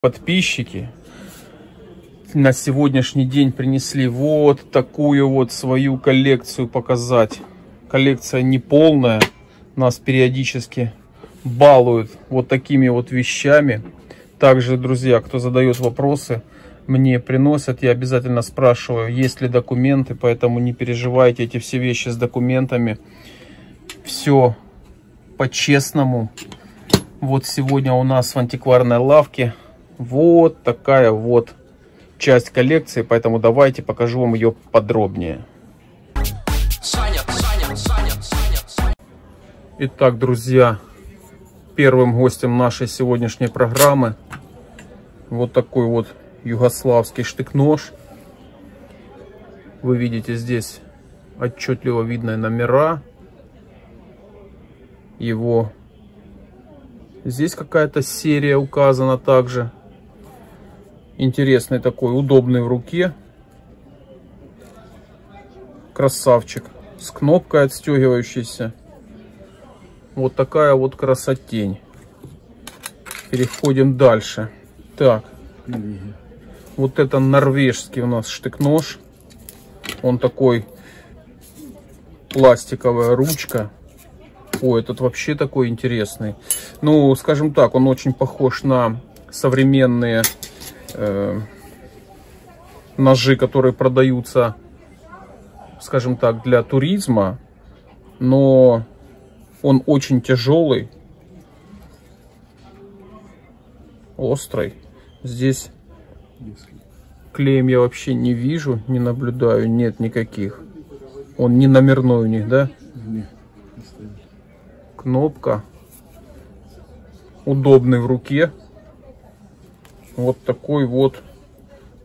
подписчики на сегодняшний день принесли вот такую вот свою коллекцию показать. Коллекция не полная, нас периодически балуют вот такими вот вещами. Также, друзья, кто задает вопросы, мне приносят, я обязательно спрашиваю, есть ли документы, поэтому не переживайте, эти все вещи с документами. Все по-честному. Вот сегодня у нас в антикварной лавке вот такая вот часть коллекции, поэтому давайте покажу вам ее подробнее. Итак, друзья, первым гостем нашей сегодняшней программы вот такой вот югославский штык-нож. Вы видите здесь отчетливо видные номера. Его здесь какая-то серия указана также интересный такой, удобный в руке. Красавчик. С кнопкой отстегивающейся. Вот такая вот красотень. Переходим дальше. Так. Вот это норвежский у нас штык-нож. Он такой пластиковая ручка. О, этот вообще такой интересный. Ну, скажем так, он очень похож на современные э, ножи, которые продаются, скажем так, для туризма, но он очень тяжелый, острый. Здесь клеем я вообще не вижу, не наблюдаю, нет никаких. Он не номерной у них, да? Кнопка. Удобный в руке вот такой вот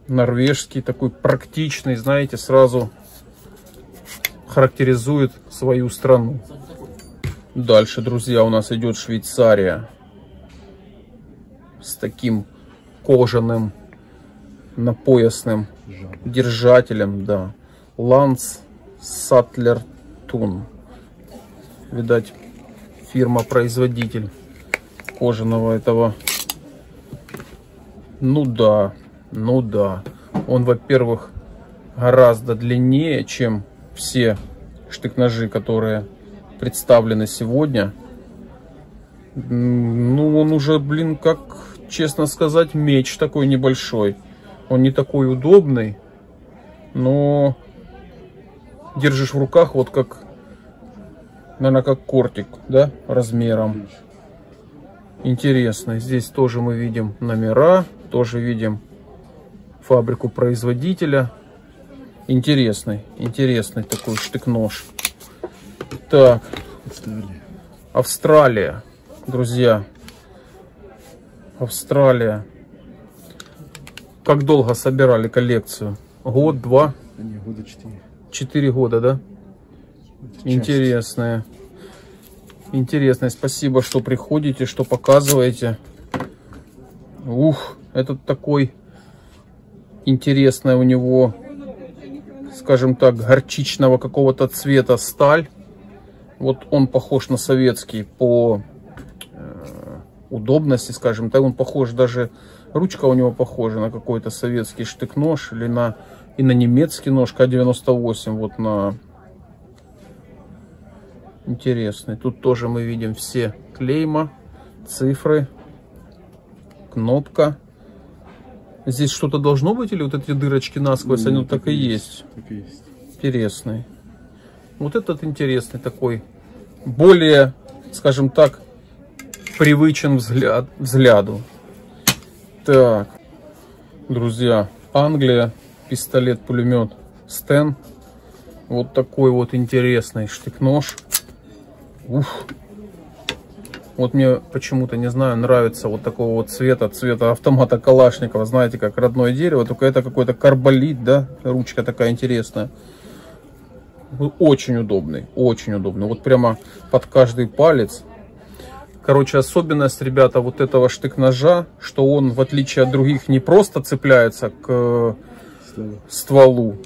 норвежский, такой практичный, знаете, сразу характеризует свою страну. Дальше, друзья, у нас идет Швейцария с таким кожаным напоясным держателем, да. Ланс Сатлер Тун. Видать, фирма-производитель кожаного этого ну да, ну да. Он, во-первых, гораздо длиннее, чем все штык-ножи, которые представлены сегодня. Ну, он уже, блин, как, честно сказать, меч такой небольшой. Он не такой удобный, но держишь в руках вот как, наверное, как кортик, да, размером. Интересно. Здесь тоже мы видим номера тоже видим фабрику производителя. Интересный, интересный такой штык-нож. Так, Австралия. Австралия, друзья. Австралия. Как долго собирали коллекцию? Год, два? Не, года четыре. Четыре года, да? Интересное. Интересное. Спасибо, что приходите, что показываете. Ух, этот такой интересная у него, скажем так, горчичного какого-то цвета сталь. Вот он похож на советский по э, удобности, скажем так. Он похож даже, ручка у него похожа на какой-то советский штык-нож или на, и на немецкий нож К-98. Вот на интересный. Тут тоже мы видим все клейма, цифры, кнопка. Здесь что-то должно быть или вот эти дырочки насквозь, ну, они так, так и есть. Так и есть. Интересный. Вот этот интересный такой. Более, скажем так, привычен взгляд, взгляду. Так, друзья, Англия, пистолет-пулемет Стен. Вот такой вот интересный штык-нож. Ух, вот мне почему-то, не знаю, нравится вот такого вот цвета, цвета автомата Калашникова, знаете, как родное дерево, только это какой-то карболит, да, ручка такая интересная. Очень удобный, очень удобный, вот прямо под каждый палец. Короче, особенность, ребята, вот этого штык-ножа, что он, в отличие от других, не просто цепляется к стволу,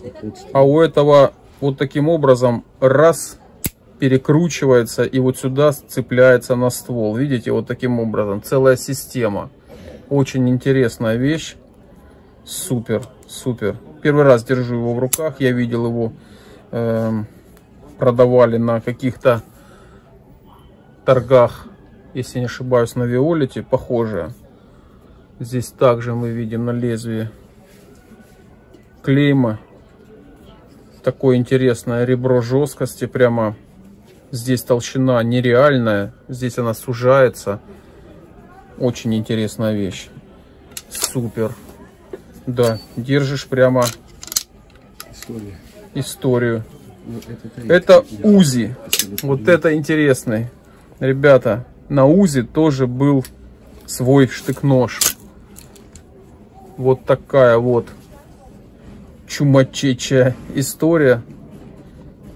а у этого вот таким образом раз перекручивается и вот сюда цепляется на ствол. Видите, вот таким образом, целая система. Очень интересная вещь. Супер, супер. Первый раз держу его в руках. Я видел его, э, продавали на каких-то торгах, если не ошибаюсь, на Виолете. Похожее. Здесь также мы видим на лезвии клейма. Такое интересное ребро жесткости. Прямо здесь толщина нереальная. Здесь она сужается. Очень интересная вещь. Супер. Да, держишь прямо История. историю. Ну, это, Это УЗИ. Вот это интересный. Ребята, на УЗИ тоже был свой штык-нож. Вот такая вот чумачечая история.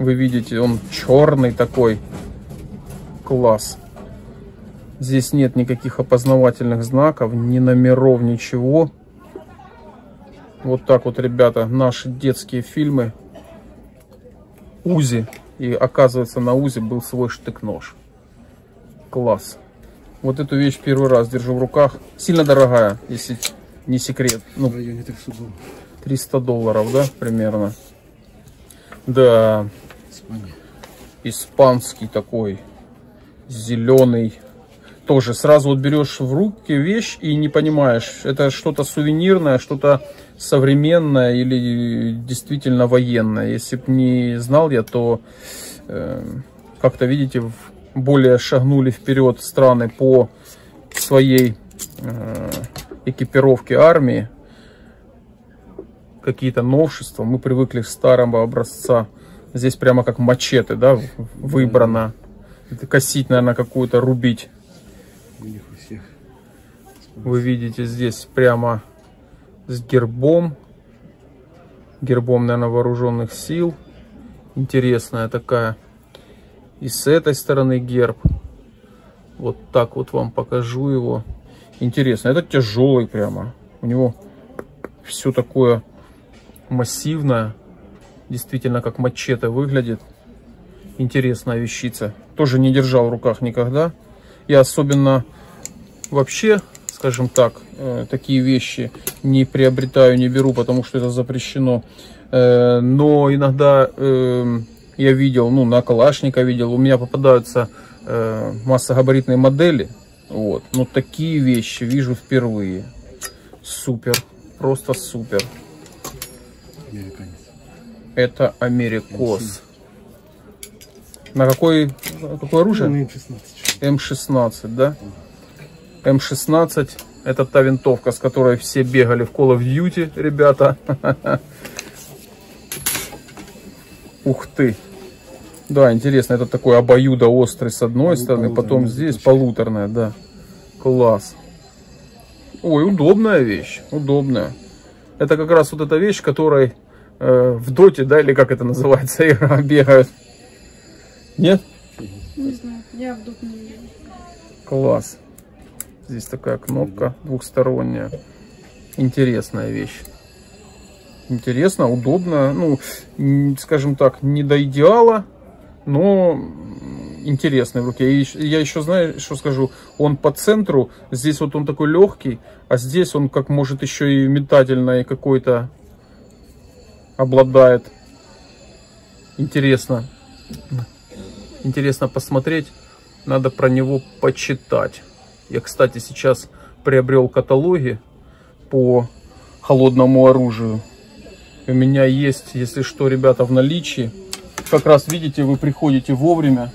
Вы видите, он черный такой. Класс. Здесь нет никаких опознавательных знаков, ни номеров, ничего. Вот так вот, ребята, наши детские фильмы. УЗИ. И оказывается, на УЗИ был свой штык-нож. Класс. Вот эту вещь первый раз держу в руках. Сильно дорогая, если не секрет. Ну, В районе 300 долларов. 300 долларов, да, примерно. Да, Испанский такой, зеленый. Тоже сразу вот берешь в руки вещь и не понимаешь, это что-то сувенирное, что-то современное или действительно военное. Если бы не знал я, то э, как-то, видите, более шагнули вперед страны по своей э, экипировке армии. Какие-то новшества. Мы привыкли к старому образца. Здесь прямо как мачете, да, выбрано. Это косить, наверное, какую-то, рубить. У них у всех. Вы видите здесь прямо с гербом. Гербом, наверное, вооруженных сил. Интересная такая. И с этой стороны герб. Вот так вот вам покажу его. Интересно. Это тяжелый прямо. У него все такое массивное. Действительно, как мачете выглядит. Интересная вещица. Тоже не держал в руках никогда. И особенно вообще, скажем так, э, такие вещи не приобретаю, не беру, потому что это запрещено. Э, Но иногда э, я видел, ну, на Калашника видел, у меня попадаются э, массогабаритные модели. Вот. Но такие вещи вижу впервые. Супер. Просто супер. Американец. Это Америкос. На какой, какое оружие? Ну, им 16. М16, да? М16 это та винтовка, с которой все бегали в Call of Duty, ребята. Ух ты. Да, интересно, это такой обоюдоострый с одной стороны, потом здесь полуторная, да. Класс. Ой, удобная вещь, удобная. Это как раз вот эта вещь, которой э, в доте, да, или как это называется, игра бегают. Нет? Не знаю, я в дуб не видела. Класс. Здесь такая кнопка двухсторонняя. Интересная вещь. Интересно, удобно. Ну, скажем так, не до идеала, но интересный в руке. И я еще знаю, что скажу. Он по центру, здесь вот он такой легкий, а здесь он как может еще и метательной какой-то обладает. Интересно. Интересно посмотреть. Надо про него почитать. Я, кстати, сейчас приобрел каталоги по холодному оружию. У меня есть, если что, ребята, в наличии. Как раз видите, вы приходите вовремя.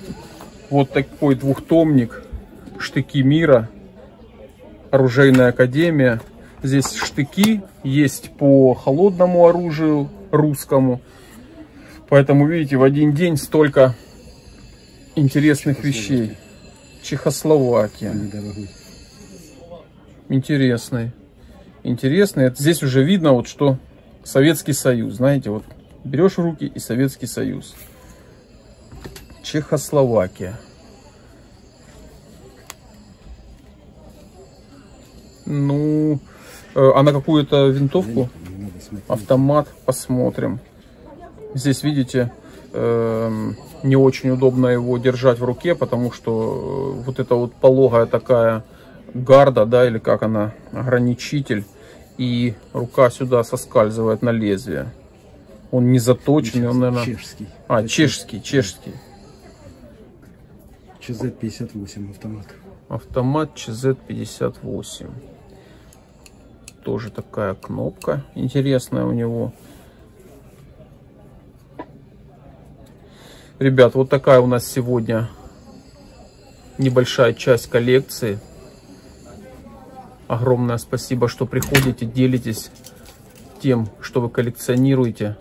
Вот такой двухтомник. Штыки мира. Оружейная академия. Здесь штыки есть по холодному оружию русскому. Поэтому, видите, в один день столько интересных вещей. Чехословакия. Интересный. Интересный. Это здесь уже видно, вот что Советский Союз. Знаете, вот берешь в руки и Советский Союз. Чехословакия. Ну, э, а на какую-то винтовку? Автомат посмотрим здесь видите эм, не очень удобно его держать в руке потому что э, вот эта вот пологая такая гарда, да, или как она, ограничитель. И рука сюда соскальзывает на лезвие. Он не заточенный, он, наверное... Чешский. А, чешский, чешский. ЧЗ-58 автомат. Автомат ЧЗ-58. Тоже такая кнопка интересная у него. Ребят, вот такая у нас сегодня небольшая часть коллекции. Огромное спасибо, что приходите, делитесь тем, что вы коллекционируете.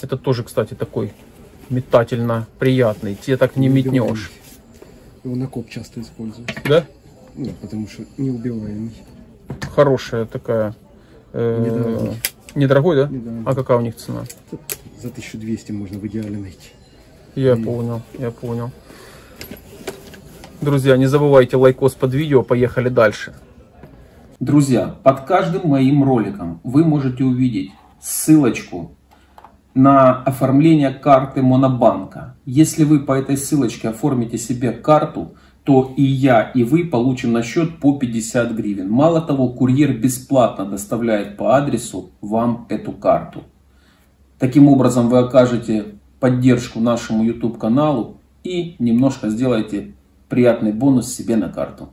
Это тоже, кстати, такой метательно приятный. Тебе так не метнешь. Его на коп часто используют. Да? Ну, потому что неубиваемый. Хорошая такая. Э, Недорогой. Недорогой, да? Недорогой. А какая у них цена? За 1200 можно в идеале найти. Я Мгм. понял, я понял. Друзья, не забывайте лайкос под видео, поехали дальше. Друзья, под каждым моим роликом вы можете увидеть ссылочку на оформление карты Монобанка. Если вы по этой ссылочке оформите себе карту, то и я, и вы получим на счет по 50 гривен. Мало того, курьер бесплатно доставляет по адресу вам эту карту. Таким образом вы окажете поддержку нашему YouTube каналу и немножко сделаете приятный бонус себе на карту.